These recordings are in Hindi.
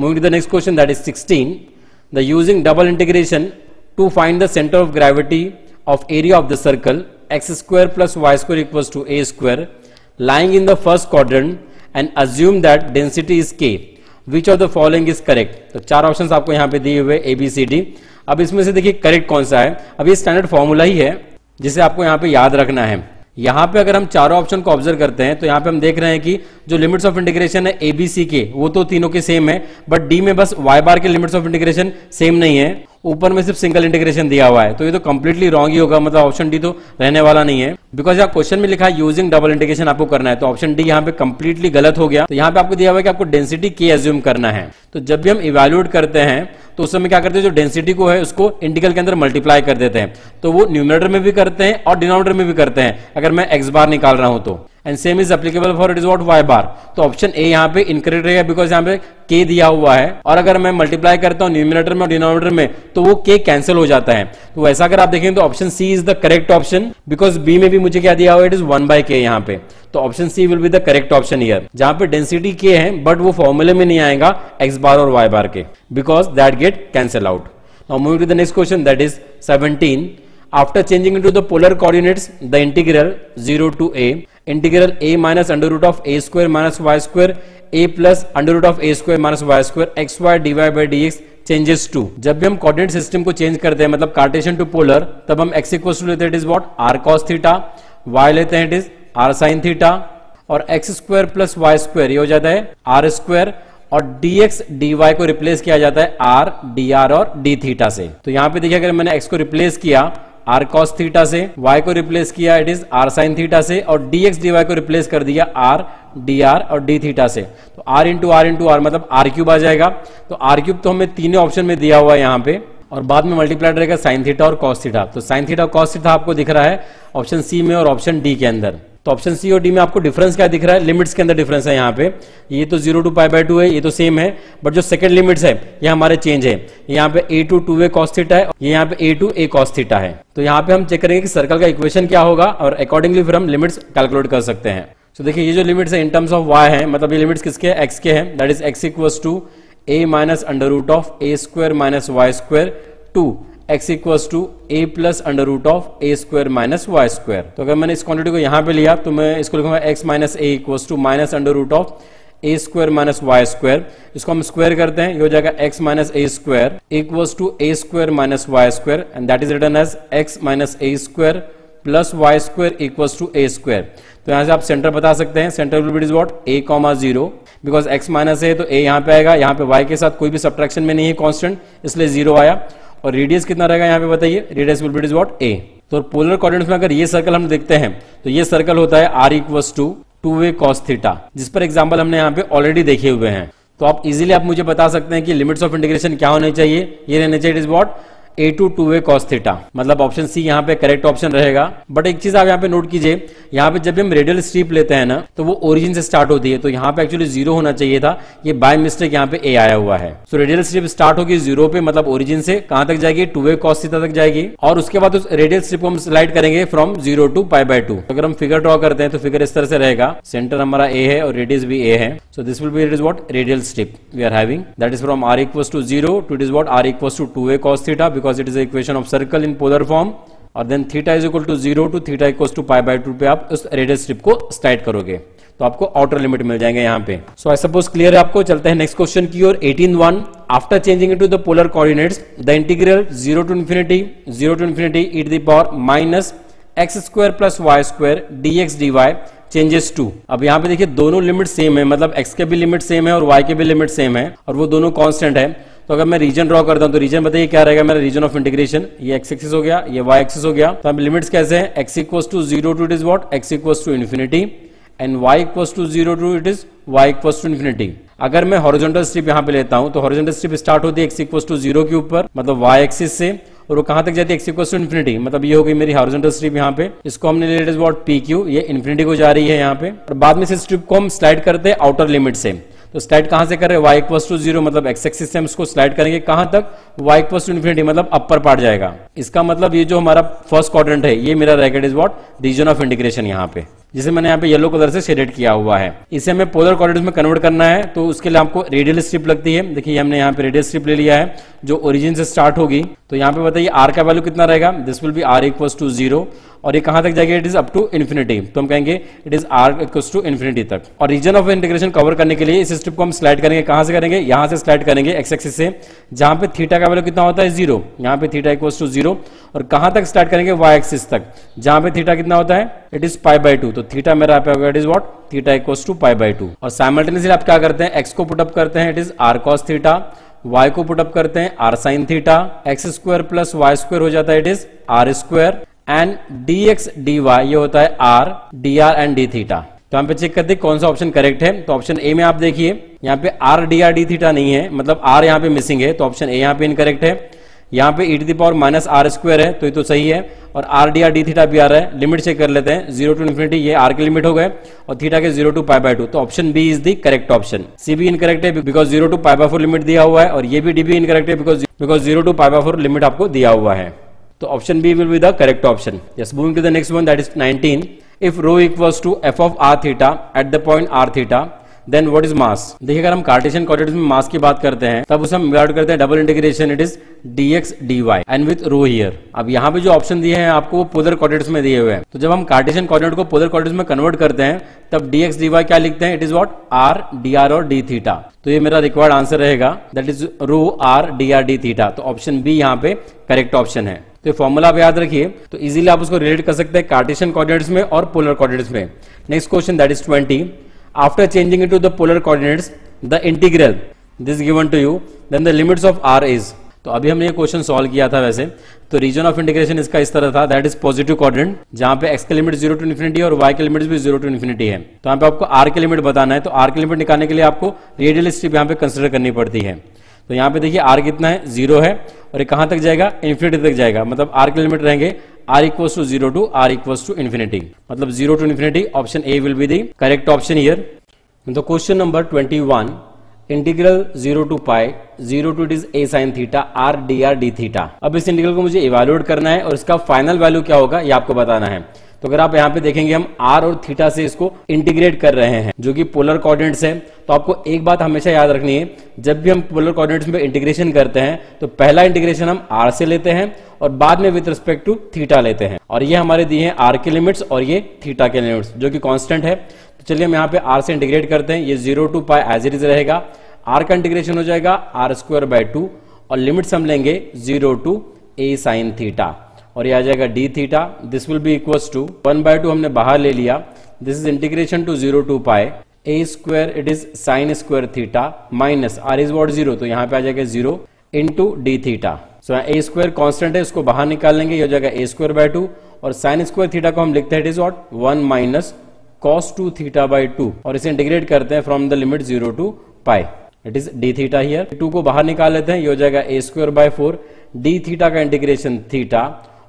Moving to the next question that is 16. The using double integration to find the center of gravity of area of the circle x square plus y square equals to a square lying in the first quadrant and assume that density is k. Which of the following is correct? तो चार ऑप्शंस आपको यहाँ पे दिए हुए ए बी सी डी अब इसमें से देखिए करेक्ट कौन सा है अब ये स्टैंडर्ड फॉर्मूला ही है जिसे आपको यहाँ पे याद रखना है यहाँ पे अगर हम चारों ऑप्शन को ऑब्ज़र्व करते हैं तो यहाँ पे हम देख रहे हैं कि जो लिमिट्स ऑफ़ इंटीग्रेशन है एबीसी के वो तो तीनों के सेम है बट डी में बस वाई बार के लिमिट्स ऑफ़ इंटीग्रेशन सेम नहीं है। ऊपर में सिर्फ़ सिंगल इंटीग्रेशन दिया हुआ है। तो ये तो कंप्लीटली रॉन्ग ही होगा मतलब ऑप्शन डी तो रहने वाला नहीं है। बिकॉज़ यहाँ क्वेश्चन में लिखा है यूजिंग डबल इंटीग्रेशन आपको करना है। तो ऑप्शन डी यहाँ पे कंप्लीटली गलत हो गया। तो यहाँ पे आपको दिया हुआ है कि आपको डेंसिटी के एज्यूम करना है। तो जब भी हम इवेल्युएट करते हैं तो उस समय क्या करते हैं, जो डेंसिटी को है, उसको इंटीग्रल के अंदर मल्टीप्लाई कर देते हैं। तो वो न्यूमिनेटर में भी करते हैं और डिनोमिनेटर में भी करते हैं। अगर मैं एक्स बार निकाल रहा हूँ तो। And same is applicable for it is what y bar तो ऑप्शन ए यहाँ पे इनकरेक्ट रहेगा बिकॉज़ यहाँ पे के दिया हुआ है। और अगर मैं मल्टीप्लाई करता हूँ न्यूमिनेटर में और डिनोमिनेटर में तो वो के कैंसिल हो जाता है। तो वैसा अगर आप देखें तो option C is the correct option because B में भी मुझे क्या दिया हुआ it is one by K यहाँ पे। तो option C will be the correct option here जहाँ पे डेंसिटी के है बट वो फॉर्मूले में नहीं आएगा एक्स बार और वाई बार के। Because that get cancel out now moving to the next question that is 17 after changing into the polar coordinates the integral 0 to a integral a minus under root of a square minus y square a plus under root of a square minus y square x y dy by dx changes to जब भी हम कोऑर्डिनेट सिस्टम को चेंज करते हैं मतलब कार्टेशियन टू पोलर तब हम x इक्वल टू लेते हैं it is what r cos theta y लेते हैं it is r sin theta और x square plus y square ये हो जाता है r स्क्वायर और dx dy को रिप्लेस किया जाता है r dr और d थीटा से तो यहाँ पे देखिए अगर मैंने x को रिप्लेस किया आर कॉस थीटा से वाई को रिप्लेस किया it is r sine theta से और dx dy को रिप्लेस कर दिया r dr और d थीटा से। तो r into r into r मतलब आर क्यूब आ जाएगा। तो आर क्यूब तो हमें तीनों ऑप्शन में दिया हुआ है यहाँ पे और बाद में मल्टीप्लाइड रहेगा साइन थीटा और कॉस थीटा तो साइन थीटा और कॉस थीटा आपको दिख रहा है ऑप्शन सी में और ऑप्शन डी के अंदर। तो ऑप्शन सी और डी में आपको डिफरेंस क्या दिख रहा है? लिमिट्स के अंदर डिफरेंस है यहाँ पे। ये तो zero to pi by two है, ये तो सेम है। बट जो सेकंड लिमिट्स है, ये हमारे चेंज है। यहाँ पे a to two a cos theta है, ये यहाँ पे a to a cos theta है। तो यहाँ पे हम चेक करेंगे कि सर्कल का इक्वेशन क्या होगा और अकॉर्डिंगली फिर हम लिमिट्स कैलकुलेट कर सकते हैं। तो देखिए, ये जो लिमिट्स है इन टर्म्स ऑफ़ वाई है मतलब ये लिमिट्स किसके एक्स के हैं। That is x equals to a minus under root of a square minus y square to x equals to a plus under root of a square minus y square तो अगर मैंने इस क्वांटिटी को यहाँ पे लिया तो मैं इसको लिखूँगा x minus a equals to minus under root of a square minus y square इसको हम स्क्वायर करते हैं, ये हो जाएगा x minus a square equals to a square minus y square and that is return as x minus a square plus y square equals to a square तो यहाँ से आप सेंटर बता सकते हैं centre will be is what a comma zero because x minus a तो ए यहाँ पे आएगा, यहाँ पे वाई के साथ कोई भी सब्ट्रैक्शन में नहीं है कॉन्स्टेंट इसलिए ज़ीरो आया। और रेडियस कितना रहेगा यहाँ पे बताइए? Radius will be is what a तो पोलर कोऑर्डिनेट्स में अगर ये सर्कल हम देखते हैं तो ये सर्कल होता है r equals to two a cos theta जिस पर एग्ज़ाम्पल हमने यहाँ पे ऑलरेडी देखे हुए हैं। तो आप इजिली आप मुझे बता सकते हैं कि लिमिट्स ऑफ़ इंटीग्रेशन क्या होने चाहिए? ये रहने चाहिए it is what a to two a cos theta मतलब ऑप्शन सी यहाँ पे करेक्ट ऑप्शन रहेगा। बट एक चीज़ आप यहाँ पे नोट कीजिए। यहाँ पे जब भी हम रेडियल स्ट्रीप लेते हैं ना तो वो ओरिजिन से स्टार्ट होती है। तो यहाँ पे एक्चुअली ज़ीरो होना चाहिए था। ये बाय मिस्टेक यहाँ पे ए आया हुआ है। सो रेडियल स्ट्रीप स्टार्ट होगी ज़ीरो पे मतलब ओरिजिन से कहाँ तक जाएगी? टू वे कॉस थीटा तक जाएगी। और उसके बाद उस रेडियल स्ट्रिप को हम स्लाइड करेंगे from zero to pi by two अगर हम फिगर ड्रॉ करते हैं तो फिगर इस तरह से रहेगा। सेंटर हमारा ए है और रेडियस भी ए है। So this will be it is what radial strip we are having that is from r equal to zero to it is what r equal to two a cos theta because it is equation of circle in polar form और then theta is equal to zero to theta equal to pi by two पे आप उस रेडियल स्ट्रिप को स्लाइड करोगे। तो आपको आउटर लिमिट मिल जाएँगे यहाँ पे। सो आई सपोज़ क्लियर है आपको? चलते हैं नेक्स्ट क्वेश्चन की ओर। 18 one after changing into the polar coordinates the integral zero to infinity zero to infinity e to the power minus x square plus y square d x changes to. अब यहाँ पे देखिए दोनों लिमिट सेम है मतलब एक्स के भी लिमिट सेम है और वाई के भी लिमिट सेम है और वो दोनों कांस्टेंट है। तो अगर मैं रीजन ड्रॉ करता हूँ तो रीजन बताइए क्या रहेगा मेरा रीजन ऑफ़ इंटीग्रेशन ये एक्स एक्सिस हो गया, ये वाई एक्सिस हो गया। तो अब लिमिट्स कैसे हैं? X equals to zero to it is what x equals to infinity and y equals to zero to it is y equals to infinity अगर मैं हॉरिजॉन्टल स्ट्रिप यहाँ पे लेता हूँ तो हॉरिजॉन्टल स्ट्रिप स्टार्ट होती है एक्स इक्वस टू ज़ीरो के ऊपर मतलब वाई एक्सिस से। और वो कहाँ तक जाती है? एक्स इन्फिनिटी मतलब ये हो गई मेरी हॉरिजॉन्टल स्ट्रिप यहाँ पे। इसको हमने ले वॉट पी क्यू ये इन्फिनिटी को जा रही है यहाँ पे। और बाद में इस स्ट्रिप को हम स्लाइड करते हैं आउटर लिमिट से। तो स्लाइड कहाँ से कर रहे हैं? वाई इक्वल टू ज़ीरो मतलब एक्स एक्सिस से हम इसको स्लाइड करेंगे। कहाँ तक? वाई इक्वल टू इन्फिनिटी मतलब अपर पार्ट जाएगा। इसका मतलब ये जो हमारा फ़र्स्ट क्वाड्रेंट है, ये मेरा racket is what region of integration यहाँ पे। जिसे मैंने यहाँ पे येलो कलर से शेडेड किया हुआ है। इसे हमें पोलर कोऑर्डिनेट्स में कन्वर्ट करना है तो उसके लिए आपको रेडियल स्ट्रिप लगती है। देखिए हमने यहाँ पे रेडियल स्ट्रिप ले लिया है, जो ओरिजिन से स्टार्ट होगी। तो यहाँ पे बताइए आर का वैल्यू कितना रहेगा? This will be r equal to zero और ये कहाँ तक जाएगी? It is up to infinity तो हम कहेंगे it is r equal to infinity तक। और रीजन ऑफ़ इंटीग्रेशन कवर करने के लिए इस स्ट्रिप को हम स्लाइड करेंगे। कहाँ से करेंगे? यहाँ से स्लाइड करेंगे एक्स एक्सिस से। जहाँ पे थीटा का वैल्यू कितना होता है? ज़ीरो यहाँ पे थीटा इक्वल टू ज़ीरो और कहाँ तक स्टार्ट करेंगे? वाई एक्सिस तक। जहाँ पे थीटा कितना होता है? It is pi by two तो थीटा मेरा पे होगा it is what theta equal to pi by two और साइमल्टेनियसली आप क्या करते हैं? एक्स को पुटअप करते हैं it is r cos theta y को पुटअप करते हैं r sine theta x square plus y square हो जाता है it is r square and d x d y ये होता है r d r and d theta तो यहाँ पे चेक करते हैं कौन सा ऑप्शन करेक्ट है। तो ऑप्शन ए में आप देखिए, यहाँ पे r d r d theta नहीं है मतलब आर यहाँ पे मिसिंग है तो ऑप्शन ए यहाँ पे इनकरेक्ट है। यहाँ पे e t power minus r square है तो ये तो सही है, और r d r d theta भी आ रहा है लिमिट चेक कर लेते हैं ज़ीरो टू इन्फिनिटी ये आर के लिमिट हो गए, और थीटा के zero to pi by two तो option B is the correct option C भी इनकरेक्ट है because zero to pi by four limit दिया हुआ है, और ये भी डी भी इनकरेक्ट है because because zero to pi by four limit आपको दिया हुआ है। तो option B will be the correct option yes moving to the next one that is 19 if rho equals to f of r theta at the point r theta then what is mass देखिए, अगर हम कार्टेशियन कोऑर्डिनेट्स में मास की बात करते हैं, तब उसे हम डिवाइड करते हैं double integration it is dx dy and with rho here अब यहाँ पे जो ऑप्शन दिए हैं, आपको वो पोलर कोऑर्डिनेट्स में दिए हुए हैं। तो जब हम कार्टेशियन कोऑर्डिनेट को पोलर कोऑर्डिनेट्स में कन्वर्ट करते हैं, तब dx dy क्या लिखते हैं? It is what r dr और d थीटा तो ये मेरा रिक्वायर्ड आंसर रहेगा। That is rho r dr d theta तो ऑप्शन बी यहाँ पे करेक्ट ऑप्शन है। तो फॉर्मूला आप याद रखिए। तो इजीली आप उसको रिलेट कर सकते हैं कार्टेशियन कोऑर्डिनेट्स में और पोलर कोऑर्डिनेट्स में। Next question that is 20 after changing it to the polar coordinates, the integral, this given to you, then the limits of r is. तो अभी हमने ये क्वेश्चन सॉल्व किया था वैसे। तो रीजन ऑफ़ इंटीग्रेशन इसका इस तरह था। दैट इज़ पॉजिटिव कोऑर्डिनेट जहाँ पे एक्स के लिमिट ज़ीरो टू इन्फिनिटी और वाई के लिमिट भी ज़ीरो टू इन्फिनिटी है। तो यहाँ पे आपको आर के लिमिट बताना है। तो आर के लिमिट निकालने के लिए आपको रेडियल स्ट्रिप यहाँ पे कंसिडर करनी पड़ती है। तो यहाँ पे देखिए आर कितना है? ज़ीरो है। और ये कहाँ तक जाएगा? इन्फिनिटी तक जाएगा। मतलब आर के लिमिट रहेंगे r equals to zero to r equals to infinity मतलब zero to infinity option A will be the correct option here तो question number 21 integral zero to pi zero to is a sine theta r d r d theta अब इस इंटीग्रल को मुझे इवेल्युएट करना है और इसका फाइनल वैल्यू क्या होगा ये आपको बताना है। तो अगर आप यहाँ पे देखेंगे, हम आर और थीटा से इसको इंटीग्रेट कर रहे हैं, जो कि पोलर कोऑर्डिनेट्स है तो आपको एक बात हमेशा याद रखनी है, जब भी हम पोलर कोऑर्डिनेट्स में इंटीग्रेशन करते हैं तो पहला इंटीग्रेशन हम आर से लेते हैं और बाद में विद रिस्पेक्ट टू थीटा लेते हैं। और ये हमारे दिए हैं आर के लिमिट्स और ये थीटा के लिमिट्स जो कि कॉन्स्टेंट है। तो चलिए हम यहाँ पे आर से इंटीग्रेट करते हैं। ये zero to pi as it is रहेगा। आर का इंटीग्रेशन हो जाएगा आर स्क्वायर बाय टू और लिमिट्स हम लेंगे zero to a sine theta और ये आ जाएगा d theta this will be equal to one by two हमने बाहर ले लिया. This is integration to zero to pi a square it is sine square theta minus r is what zero तो यहाँ पे आ जाएगा zero into d theta so a square constant है उसको बाहर निकाल लेंगे. ये हो जाएगा ए स्क्वायर बाय टू और साइन स्क्वायर थीटा को हम लिखते हैं it is what one minus cos two theta by two और इसे इंटीग्रेट करते हैं from the limit zero to pi it is d theta here two को बाहर निकाल लेते हैं, ये हो जाएगा a square by four d theta का इंटीग्रेशन थीटा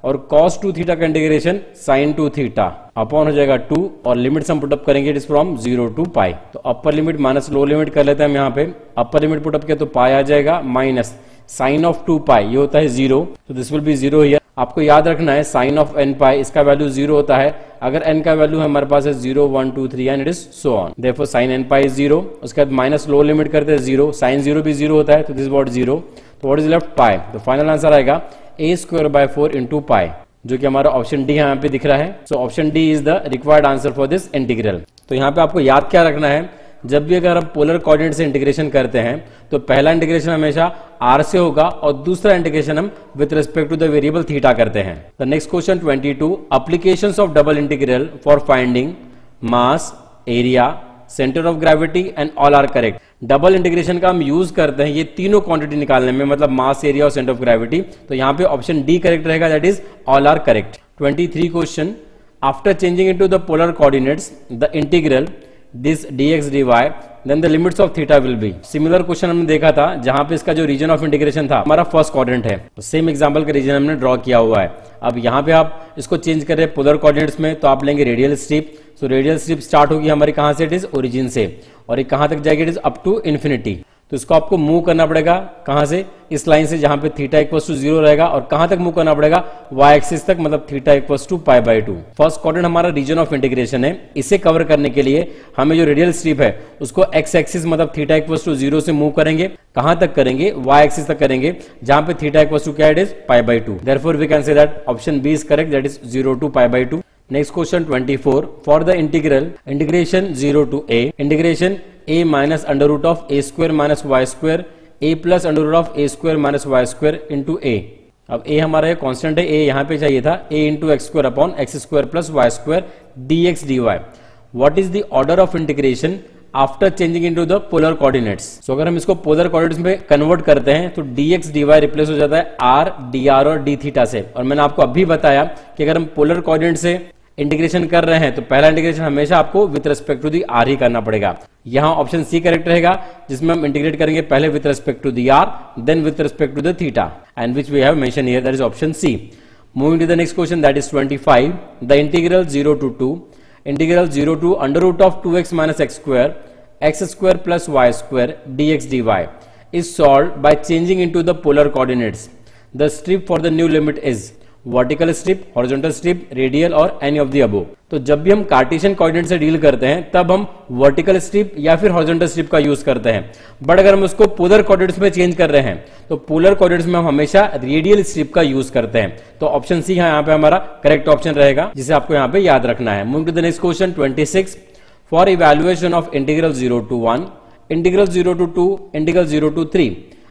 और cos टू थीटा का integration sine two theta upon हो जाएगा टू और लिमिट हम पुटअप करेंगे it is from zero to pi तो upper limit minus low limit कर लेते हैं हम यहाँ पे। अपर लिमिट पुटअप किया तो पाई आ जाएगा minus sine of two pi ये होता है ज़ीरो तो this will be zero here आपको याद रखना है साइन ऑफ़ एन पाई इसका वैल्यू ज़ीरो होता है। अगर एन का वैल्यू हमारे पास है zero one two three and it is so on देखो साइन एन पाई ज़ीरो उसके बाद माइनस लो लिमिट करते हैं ज़ीरो साइन ज़ीरो भी ज़ीरो होता है तो दिस वॉट ज़ीरो तो वॉट इज़ लेफ़्ट पाई तो फाइनल आंसर आएगा। A square by four into pi जो कि हमारा ऑप्शन डी यहाँ पे दिख रहा है। So option D is the required answer for this integral तो यहाँ पे आपको याद क्या रखना है? जब भी अगर हम पोलर कोऑर्डिनेट से इंटीग्रेशन करते हैं तो पहला इंटीग्रेशन हमेशा आर से होगा और दूसरा इंटीग्रेशन हम with respect to the variable theta करते हैं। The next question 22 applications of double integral for finding mass area centre of gravity and all are correct double integration का हम यूज़ करते हैं ये तीनों क्वांटिटी निकालने में मतलब मास एरिया और सेंटर ऑफ़ ग्रेविटी तो यहाँ पे ऑप्शन डी करेक्ट रहेगा that is all are correct 23 question after changing into the polar coordinates the integral this dx dy then the limits of theta will be similar question हमने देखा था, जहाँ पे इसका जो रीजन ऑफ़ इंटीग्रेशन था, हमारा फ़र्स्ट क्वाड्रेंट है। सेम एग्जांपल का रीजन हमने ड्रॉ किया हुआ है। अब यहाँ पे आप इसको चेंज कर रहे हैं पोलर कोऑर्डिनेट्स में तो आप लेंगे radial strip so radial strip start होगी हमारे कहाँ से? इट इज़ ओरिजिन से। और ये कहाँ तक जाएगी? It is up to infinity तो इसको आपको मूव करना पड़ेगा कहाँ से? इस लाइन से जहाँ पे थीटा इक्वल टू ज़ीरो रहेगा और कहाँ तक मूव करना पड़ेगा? वाई एक्सिस तक मतलब theta equal to pi by two first quadrant हमारा रीजन ऑफ़ इंटीग्रेशन है। इसे कवर करने के लिए हमें जो रेडियल स्ट्रिप है, उसको एक्स एक्सिस मतलब थीटा इक्वल टू ज़ीरो से मूव करेंगे। कहाँ तक करेंगे? वाई एक्सिस तक करेंगे, जहाँ पे थीटा इक्वल टू क्या it is pi by two there we can say that option B is correct that is zero to pi by two Next question 24. For the integral, integration 0 to a. Integration a minus under root of a square minus y square, a plus under root of a square minus y square into a. अब a हमारा ये कांस्टेंट है, a यहाँ पे चाहिए था, a into x square upon x square plus y square d x d y what is the order of integration after changing into the polar coordinates so अगर हम इसको पोलर कोऑर्डिनेट्स में कन्वर्ट करते हैं तो डी वाई रिप्लेस हो जाता है डी आर और डी थीटा से। और मैंने आपको अभी बताया कि अगर हम पोलर कोऑर्डिनेट से इंटीग्रेशन कर रहे हैं तो पहला इंटीग्रेशन हमेशा आपको with respect to the r ही करना पड़ेगा। यहाँ ऑप्शन सी करेक्ट रहेगा, जिसमें हम इंटीग्रेट करेंगे पहले with respect to the r then with respect to the theta and which we have mention here that is option C moving to the next question that is 25 the integral 0 to 2 integral 0 to under root of 2x minus x square x square plus y square, dx dy, is solved by changing into the polar coordinates. The strip for the new limit is vertical strip horizontal strip radial और एनी ऑफ़ दी अबो तो जब भी हम कार्टेशियन कोऑर्डिनेट से डील करते हैं, तब हम वर्टिकल स्ट्रिप या फिर हॉरिजॉन्टल स्ट्रिप का यूज़ करते हैं. बट अगर हम उसको पोलर कोऑर्डिनेट्स में चेंज कर रहे हैं तो पोलर कोऑर्डिनेट्स में हम हमेशा रेडियल स्ट्रिप का यूज़ करते हैं. तो ऑप्शन सी यहाँ पे हमारा करेक्ट ऑप्शन रहेगा, जिसे आपको यहाँ पे याद रखना है. Move to the next question twenty six for evaluation of integral zero to one integral zero to two integral zero to three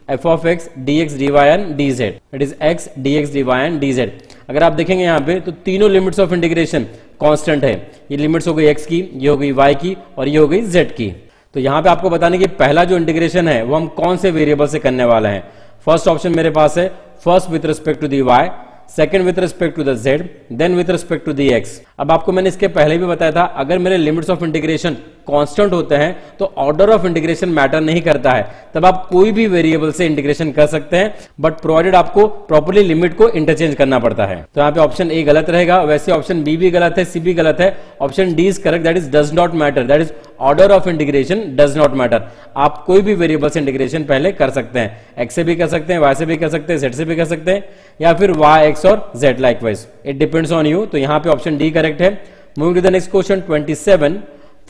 f of x d x d y and d z it is x d x d y and d z अगर आप देखेंगे यहाँ पे तो तीनों लिमिट्स ऑफ़ इंटीग्रेशन कांस्टेंट है। ये लिमिट्स हो गई एक्स की, ये हो गई वाई की, और ये हो गई जेड की। तो यहाँ पे आपको बताने की पहला जो इंटीग्रेशन है, वो हम कौन से वेरिएबल से करने वाले हैं? फ़र्स्ट ऑप्शन मेरे पास है first with respect to the y second with respect to the z then with respect to the x अब आपको मैंने इसके पहले भी बताया था, अगर मेरे लिमिट्स ऑफ़ इंटीग्रेशन कांस्टेंट होते हैं तो ऑर्डर ऑफ़ इंटीग्रेशन मैटर नहीं करता है। तब आप कोई भी वेरिएबल से इंटीग्रेशन कर सकते हैं बट प्रोवाइडेड आपको प्रॉपरली लिमिट को इंटरचेंज करना पड़ता है। तो यहाँ पे ऑप्शन ए गलत रहेगा, वैसे ऑप्शन बी भी गलत है सी भी गलत है। Option D is correct that is does not matter that is order of integration does not matter आप कोई भी वेरिएबल से इंटीग्रेशन पहले कर सकते हैं। एक्स से भी कर सकते हैं वाई से भी कर सकते हैं जेड से भी कर सकते हैं, या फिर वाई एक्स और z likewise it depends on you तो यहाँ पे ऑप्शन डी करेक्ट है। Moving to the next question 27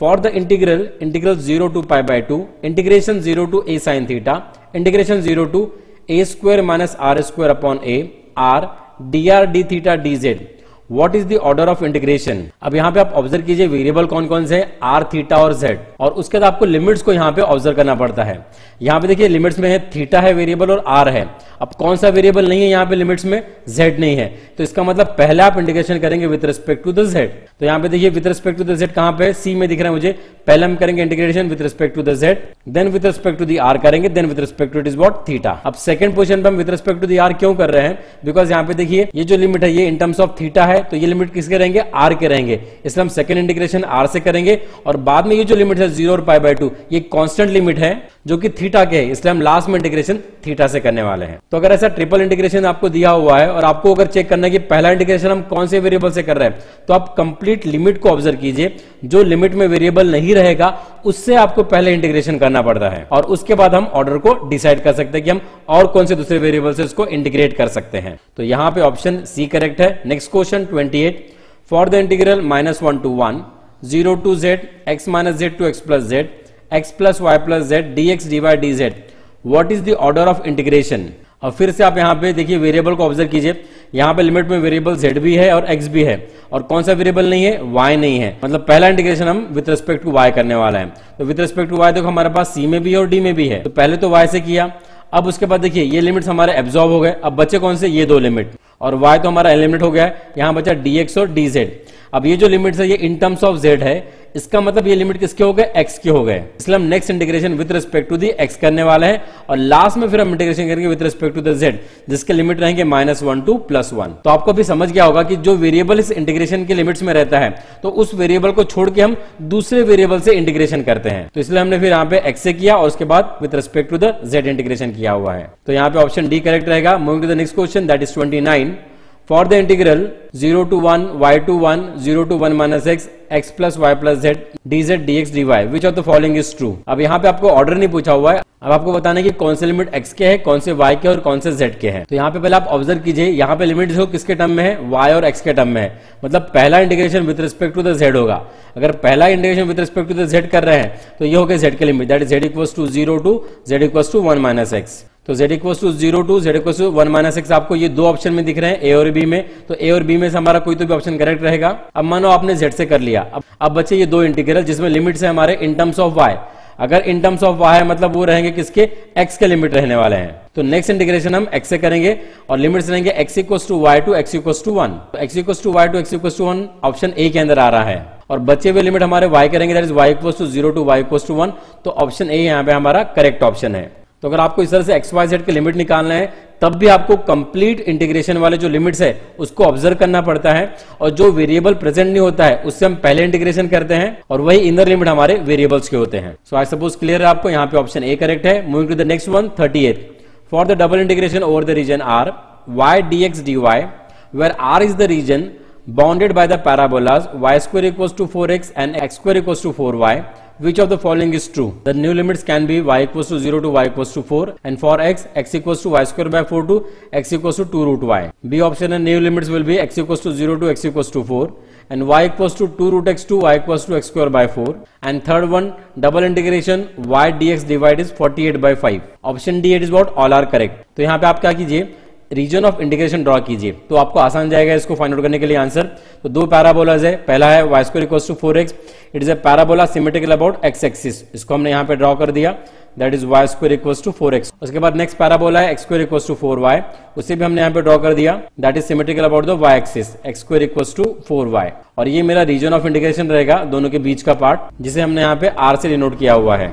for the integral integral 0 to pi by 2 integration 0 to a sin theta integration 0 to a square minus r square upon a r dr d theta dz what is the order of integration अब यहाँ पे आप ऑब्ज़र्व कीजिए वेरिएबल कौन कौन से आर थीटा और जेड और उसके बाद आपको लिमिट्स को यहाँ पे ऑब्ज़र्व करना पड़ता है। यहाँ पे देखिए लिमिट्स में है थीटा है वेरिएबल और आर है। अब कौन सा वेरिएबल नहीं है यहाँ पे लिमिट्स में? जेड नहीं है। तो इसका मतलब पहले आप इंटीग्रेशन करेंगे with respect to the z तो यहाँ पे देखिए with respect to the z कहाँ पे? सी में दिख रहा है मुझे। पहले हम करेंगे integration with respect to the z then with respect to the r करेंगे then with respect to it is what theta अब सेकंड पोजिशन पे हम with respect to the r क्यों कर रहे हैं? बिकॉज़ यहाँ पे देखिए, ये जो लिमिट है, ये इन टर्म्स ऑफ़ थीटा है तो ये लिमिट किसके रहेंगे? आर के रहेंगे। इसलिए हम सेकंड इंटीग्रेशन आर से करेंगे और बाद में ये जो लिमिट है ज़ीरो और पाई बाय टू ये कॉन्स्टेंट लिमिट है, जो कि थीटा के है। इसलिए हम लास्ट में इंटीग्रेशन थीटा से करने वाले हैं। तो अगर ऐसा ट्रिपल इंटीग्रेशन आपको दिया हुआ है और आपको अगर चेक करना है कि पहला इंटीग्रेशन हम कौन से वेरिएबल से कर रहे हैं तो आप कंप्लीट लिमिट को ऑब्ज़र्व कीजिए। जो लिमिट में वेरिएबल नहीं रहेगा, उससे आपको पहले इंटीग्रेशन करना पड़ता है। और उसके बाद हम ऑर्डर को डिसाइड कर सकते हैं कि हम और कौन से दूसरे वेरिएबल से उसको इंटीग्रेट कर सकते हैं। तो यहाँ पे ऑप्शन सी करेक्ट है। Next question 28 for the integral minus one to one zero to z x minus z to x plus z x plus y plus z d x d y d z what is the order of integration और फिर से आप यहाँ पे देखिए वेरिएबल को ऑब्ज़र्व कीजिए। यहाँ पे लिमिट में वेरिएबल z भी है और x भी है। और कौन सा वेरिएबल नहीं है? y नहीं है। मतलब पहला इंटीग्रेशन हम विद रिस्पेक्ट टू y करने वाला है। तो विद रिस्पेक्ट टू y देखो हमारे पास c में भी है और d में भी है। तो पहले तो y से किया। अब उसके बाद देखिए, ये लिमिट्स हमारे एब्जॉर्ब हो गए। अब बच्चे कौन से? ये दो लिमिट और y तो हमारा एलिमिनेट हो गया है। यहाँ बचा dx और dz अब ये जो लिमिट है, ये इन टर्म्स ऑफ़ z है। इसका मतलब ये लिमिट किसके हो गए? एक्स के हो गए। इसलिए हम next integration with respect to the x करने वाले हैं। और लास्ट में फिर हम इंटीग्रेशन करेंगे with respect to the z जिसके लिमिट रहेंगे minus one to plus one तो आपको भी समझ गया होगा कि जो वेरिएबल इस इंटीग्रेशन के लिमिट्स में रहता है तो उस वेरिएबल को छोड़ के हम दूसरे वेरिएबल से इंटीग्रेशन करते हैं। तो इसलिए हमने फिर यहाँ पे एक्स से किया और उसके बाद with respect to the z integration किया हुआ है। तो यहाँ पे ऑप्शन डी करेक्ट रहेगा। Moving to the next question that is twenty nine for the integral zero to one y to one zero to one minus x x plus y plus z d x d y which of the following is true अब यहाँ पे आपको ऑर्डर नहीं पूछा हुआ है। अब आपको बताना कि कौन से लिमिट x के है, कौन से y के और कौन से z के हैं। तो यहाँ पे पहले आप ऑब्ज़र्व कीजिए, यहाँ पे लिमिट देखो किसके टर्म में है? Y और x के टर्म में है। मतलब पहला integration with respect to the z होगा। अगर पहला integration with respect to the z कर रहे हैं तो ये हो गया के limit that is z to zero to z equals to one minus x तो z equals to zero to z equals to one minus x आपको ये दो ऑप्शन में दिख रहे हैं ए और बी में। तो ए और बी में से हमारा कोई तो भी ऑप्शन करेक्ट रहेगा। अब मानो आपने z से कर लिया। अब अब बच्चे ये दो इंटीग्रल जिसमें लिमिट है हमारे इन टर्म्स ऑफ़ y अगर इन टर्म्स ऑफ़ वाई मतलब वो रहेंगे किसके? एक्स के लिमिट रहने वाले हैं। तो नेक्स्ट इंटीग्रेशन हम एक्स से करेंगे और लिमिट्स रहेंगे x equal to y to x equal to one x equal to y to x equal to one option A के अंदर आ रहा है। और बचे हुए लिमिट हमारे वाई करेंगे that is y equals to zero to y equals to one तो ऑप्शन ए यहाँ पे हमारा करेक्ट ऑप्शन है। तो अगर आपको इस तरह से एक्स वाई जेड के लिमिट निकालना है तब भी आपको कंप्लीट इंटीग्रेशन वाले जो लिमिट्स है, उसको ऑब्ज़र्व करना पड़ता है। और जो वेरिएबल प्रेजेंट नहीं होता है, उससे हम पहले इंटीग्रेशन करते हैं और वही इनर लिमिट हमारे वेरिएबल्स के होते हैं। सो आई सपोज़ क्लियर है आपको? यहाँ पे ऑप्शन ए करेक्ट है। Moving to the next one thirty eight for the double integration over the region r y d x d y where r is the region bounded by the parabolas, y square equals to 4x and x square equals to 4y which of the following is true the new limits can be y equals to 0 to y equals to 4 and for x x equals to y square by 4 to x equals to 2 root y b option and new limits will be x equals to 0 to x equals to 4 and y equals to 2 root x to y equals to x square by 4 and third one double integration y dx divide is 48 by 5 option d it is what all are correct तो यहाँ पे आप क्या कीजिए रीजन ऑफ़ इंटीग्रेशन ड्रॉ कीजिए। तो आपको आसान जाएगा इसको फाइंड आउट करने के लिए आंसर तो दो पैराबोलाज है। पहला है y square equals to four x it is a parabola symmetrical about x axis इसको हमने यहाँ पे ड्रॉ कर दिया। That is y square equals to four x उसके बाद नेक्स्ट पैराबोला है। X square equals to four y उसे भी हमने यहाँ पे ड्रॉ कर दिया। That is symmetrical about the y axis x square equals to four y और ये मेरा रीजन ऑफ़ इंटीग्रेशन रहेगा। दोनों के बीच का पार्ट जिसे हमने यहाँ पे आर से डिनोट किया हुआ है।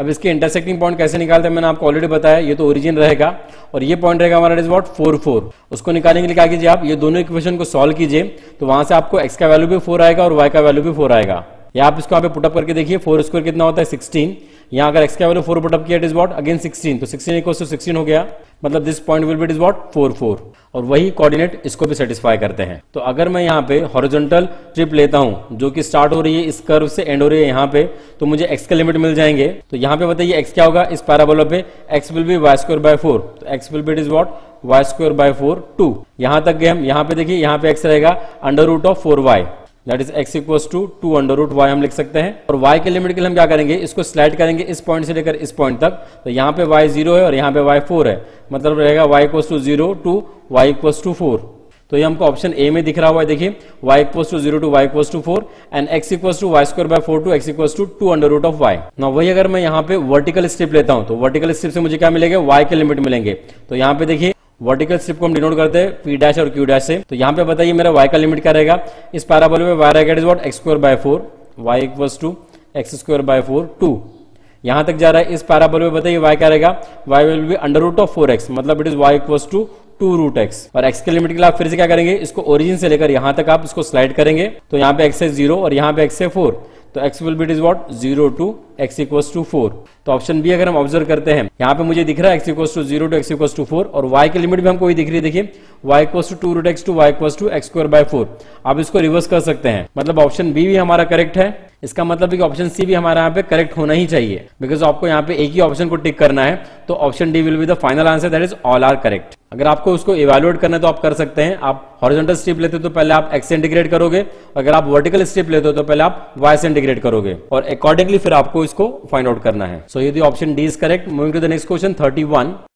अब इसके इंटरसेक्टिंग पॉइंट कैसे निकालते हैं मैंने आपको ऑलरेडी बताया, ये तो ओरिजिन रहेगा, और ये पॉइंट रहेगा हमारा इज़ वॉट फोर फोर उसको निकालने के लिए क्या कीजिए आप? ये दोनों इक्वेशन को सॉल्व कीजिए तो वहाँ से आपको एक्स का वैल्यू भी फोर आएगा और वाई का वैल्यू भी फोर आएगा। या आप इसको यहाँ पे पुटअप करके देखिए फोर स्क्वायर कितना होता है? सिक्सटीन यहाँ अगर एक्स का वैल्यू फोर पुटअप किया it is what again sixteen तो सिक्सटीन इक्वल टू सिक्सटीन हो गया। मतलब this point will be is what four four और वही कोऑर्डिनेट इसको भी सेटिस्फाई करते हैं। तो अगर मैं यहाँ पे हॉरिजॉन्टल ट्रिप लेता हूँ, जो कि स्टार्ट हो रही है, इस कर्व से एंड हो रही है यहाँ पे तो मुझे एक्स के लिमिट मिल जाएँगे। तो यहाँ पे बताइए एक्स क्या होगा? इस पैराबोला पे x will be y square by four तो x will be is what y square by four to यहाँ तक गए हम। यहाँ पे देखिए, यहाँ पे एक्स रहेगा under root of four y that is x equals to two under root y हम लिख सकते हैं। और वाई के लिमिट के लिए हम क्या करेंगे? इसको स्लाइड करेंगे इस पॉइंट से लेकर इस पॉइंट तक। तो यहाँ पे वाई ज़ीरो है और यहाँ पे वाई फोर है। मतलब रहेगा y equals to zero to y equals to four तो ये हमको ऑप्शन ए में दिख रहा हुआ है, देखिए। y equals to zero to y equals to four and x equals to y square by four to x equals to two under root of y ना वही अगर मैं यहाँ पे वर्टिकल स्ट्रिप लेता हूँ तो वर्टिकल स्ट्रिप से मुझे क्या मिलेगा? y के लिमिट मिलेंगे। तो यहाँ पे देखिए वर्टिकल स्ट्रिप को हम डिनोट करते हैं पी डैश और क्यू डैश से। तो यहाँ पे बताइए मेरा y का लिमिट क्या रहेगा? इस पैराबोल में y रहेगा is what x square by four y equals to x square by four to यहाँ तक जा रहा है, इस पैराबोल में बताइए वाई क्या रहेगा? Y will be under root of four x मतलब it is y equals to two root x और एक्स के लिमिट के लिए आप फिर से क्या करेंगे? इसको ओरिजिन से लेकर यहाँ तक आप इसको स्लाइड करेंगे। तो यहाँ पे एक्स है ज़ीरो और यहाँ पे एक्स है फोर तो x will be it is what zero to x equal to four तो ऑप्शन बी अगर हम ऑब्ज़र्व करते हैं, यहाँ पे मुझे दिख रहा है x equals to zero to x equals to four और y की लिमिट भी हमको ही दिख रही है, देखिए। y equals to two root x to y equals to x square by four आप इसको रिवर्स कर सकते हैं। मतलब ऑप्शन बी भी हमारा करेक्ट है। इसका मतलब है कि ऑप्शन सी भी हमारे यहाँ पे करेक्ट होना ही चाहिए। बिकॉज़ आपको यहाँ पे एक ही ऑप्शन को टिक करना है तो option D will be the final answer that is all are correct अगर आपको उसको इवेल्युएट करना है तो आप कर सकते हैं। आप हॉरिजॉन्टल स्ट्रिप लेते हो तो पहले आप एक्स इंटीग्रेट करोगे। अगर आप वर्टिकल स्ट्रिप लेते हो तो पहले आप वाई इंटीग्रेट करोगे। और अकॉर्डिंगली फिर आपको इसको फाइंड आउट करना है। सो यदि option D is correct moving to the next question thirty one